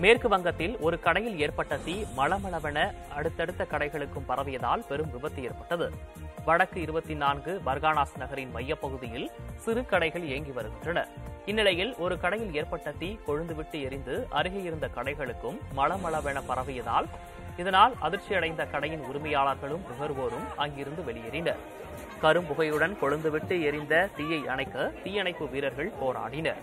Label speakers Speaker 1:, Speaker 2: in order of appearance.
Speaker 1: மேற்கு வங்கத்தில் ஒரு கடையில் ஏற்பட்ட தீ மளமளவென அடுத்தடுத்த கடைகளுக்கும் பரவியதால் பெரும் விபத்து ஏற்பட்டது. வடக்கு இருபத்தி நான்கு பர்கானாஸ் நகரின் மையப்பகுதியில் சிறு கடைகள் இயங்கி வருகின்றன. இந்நிலையில் ஒரு கடையில் ஏற்பட்ட தீ கொழுந்துவிட்டு எரிந்து அருகே இருந்த கடைகளுக்கும் மளமளவென பரவியதால் இதனால் அதிர்ச்சியடைந்த கடையின் உரிமையாளர்களும் நுகர்வோரும் அங்கிருந்து வெளியேறினர். கரும்புகையுடன் கொழுந்துவிட்டு எரிந்த தீயை அணைக்க தீயணைப்பு வீரர்கள் போராடினர்.